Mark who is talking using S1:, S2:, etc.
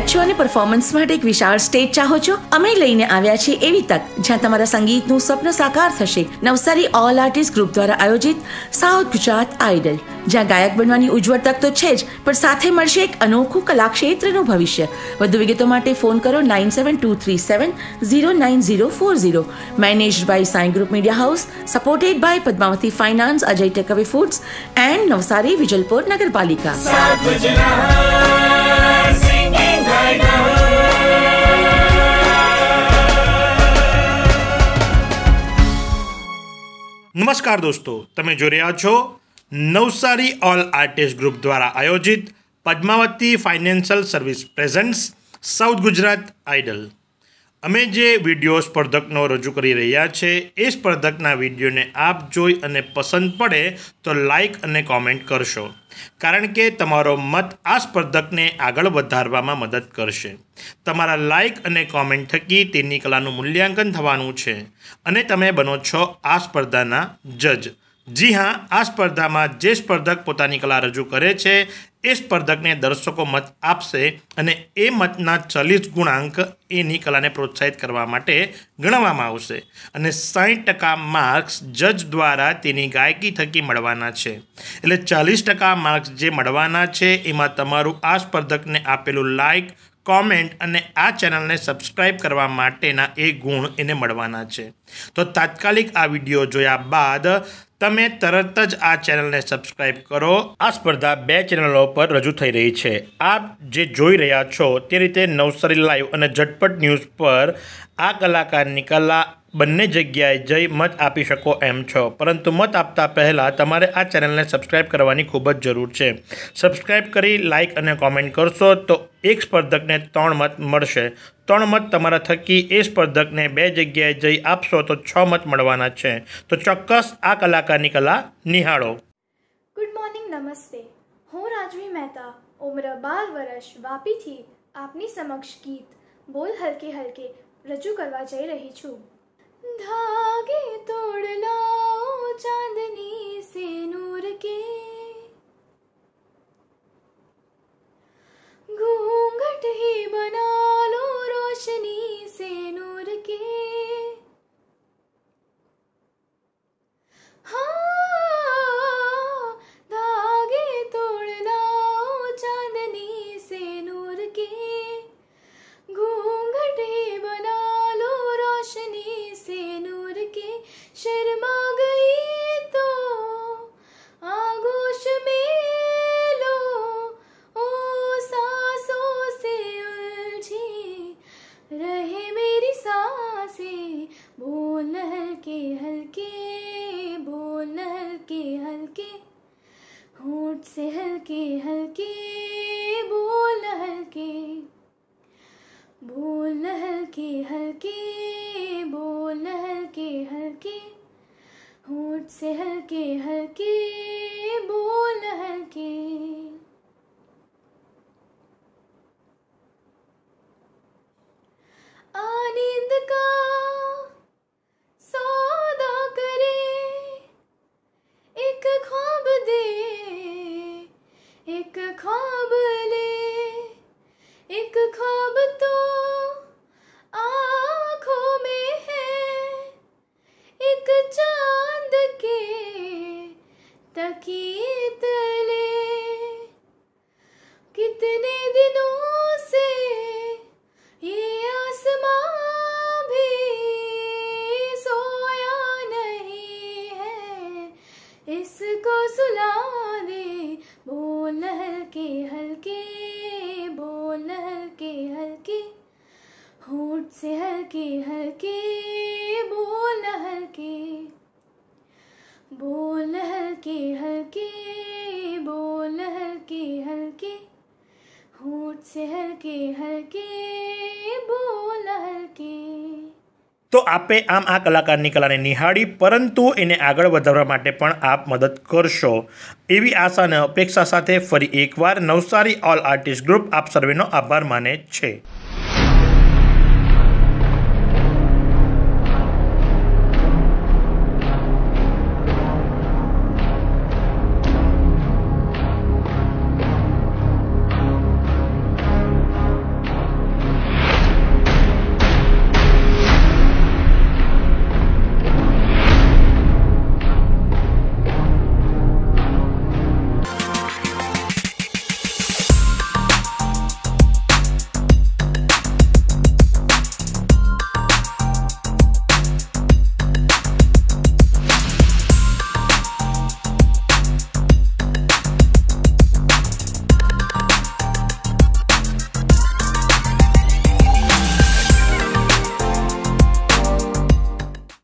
S1: ગાયક અને પરફોર્મન્સ માટે એક વિશાળ સ્ટેજ ચાહો છો? અમે લઈને આવ્યા છીએ એવી તક, જ્યાં તમારા સંગીતનું સ્વપ્ન સાકાર થશે. નવસારી ઓલ આર્ટિસ્ટ ગ્રુપ દ્વારા આયોજિત સાઉથ ગુજરાત આઇડલ જ્યાં ગાયક બનવાની ઉજ્જવળ તક તો છે જ, પણ સાથે મળશે એક અનોખું કલાક્ષેત્રનું ભવિષ્ય. વધુ વિગતો માટે ફોન કરો nine seven two three seven zero nine zero four zero manage by Sai group media house supported by Padmavati finance Ajay takeaway foods and Navsari Vijalpor નગરપાલિકા
S2: નમસ્કાર દોસ્તો, તમે જોઈ રહ્યા છો નવસારી ઓલ આર્ટિસ્ટ ગ્રુપ દ્વારા આયોજિત Padmavati financial service presents south Gujarat idol અમે જે વીડિયો સ્પર્ધકનો રજૂ કરી રહ્યા છે, એ સ્પર્ધકના વિડીયોને આપ જોઈ અને પસંદ પડે તો લાઈક અને કોમેન્ટ કરશો, કારણ કે તમારો મત આ સ્પર્ધકને આગળ વધારવામાં મદદ કરશે. તમારા લાઇક અને કોમેન્ટ થકી તેની કલાનું મૂલ્યાંકન થવાનું છે, અને તમે બનો છો આ સ્પર્ધાના જજ. જી હા, આ સ્પર્ધામાં જે સ્પર્ધક પોતાની કલા રજૂ કરે છે, એ સ્પર્ધકને દર્શકો મત આપશે અને એ મતના ચાલીસ ગુણાંક એની કલાને પ્રોત્સાહિત કરવા માટે ગણવામાં આવશે. અને સાઠ ટકા માર્ક્સ જજ દ્વારા તેની ગાયકી થકી મળવાના છે. એટલે ચાલીસ ટકા માર્ક્સ જે મળવાના છે, એમાં તમારું આ સ્પર્ધકને આપેલું લાઇક કોમેન્ટ અને આ ચેનલને સબસ્ક્રાઇબ કરવા માટેના એ ગુણ એને મળવાના છે. તો તાત્કાલિક આ વીડિયો જોયા બાદ તમે તરત જ આ ચેનલને સબસ્ક્રાઇબ કરો. આ સ્પર્ધા બે ચેનલો પર રજૂ થઈ રહી છે. આપ જે જોઈ રહ્યા છો તે રીતે નવસારી લાઈવ અને ઝટપટ ન્યૂઝ પર આ કલાકારની કલા બંને જગ્યાએ જઈ મત આપી શકો એમ છો. પરંતુ મત આપતા પહેલાં તમારે આ ચેનલને સબસ્ક્રાઇબ કરવાની ખૂબ જ જરૂર છે. સબસ્ક્રાઇબ કરી લાઇક અને કોમેન્ટ કરશો તો એક સ્પર્ધકને ત્રણ મત મળશે. ત્રણ મત તમારા થકી એ સ્પર્ધકને બે જગ્યાએ જઈ આપશો તો છ મત મળવાના છે. તો ચોક્કસ આ કલાકારની કલા નિહાળો.
S3: ગુડ મોર્નિંગ, નમસ્તે. હું રાજવી મહેતા, ઉમ્ર બાર વર્ષ વાપીથી આપની સમક્ષ ગીત બોલ હલકે હલકે રજૂ કરવા જઈ રહી છું. धागे तोड़ लाओ चांदनी से नूर हल्के बोल हल्के। बोल हल्के हल्के बोल हल्के हल्के। होठ से हल्के हल्के बोल इसको सुला दे बोल हल्के हल्के, बोल हल्के हल्के, होठ से हल्के हल्के, बोल हल्के बोल हल्के हल्के, बोल हल्के हल्के, होठ से हल्के हल्के, बोल हल्के।
S2: તો આપે આમ આ કલાકારની કલાને નિહાળી, પરંતુ એને આગળ વધારવા માટે પણ આપ મદદ કરશો. એવી આશા અને અપેક્ષા સાથે ફરી એકવાર નવસારી ઓલ આર્ટિસ્ટ ગ્રુપ આપ સર્વેનો આભાર માને છે.